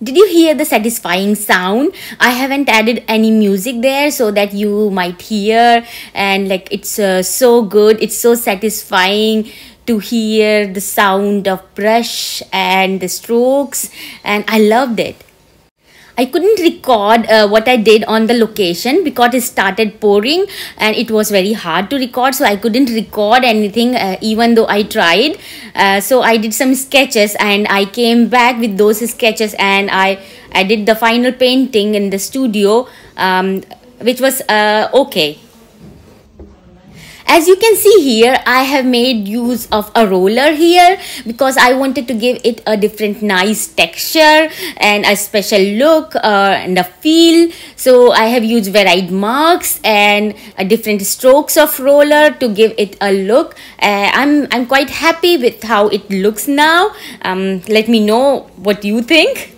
Did you hear the satisfying sound? I haven't added any music there so that you might hear and like it's uh, so good. It's so satisfying to hear the sound of brush and the strokes and I loved it. I couldn't record uh, what I did on the location because it started pouring and it was very hard to record. So I couldn't record anything uh, even though I tried. Uh, so I did some sketches and I came back with those sketches and I, I did the final painting in the studio, um, which was uh, okay as you can see here I have made use of a roller here because I wanted to give it a different nice texture and a special look uh, and a feel. So I have used varied marks and a different strokes of roller to give it a look. Uh, I'm, I'm quite happy with how it looks now. Um, let me know what you think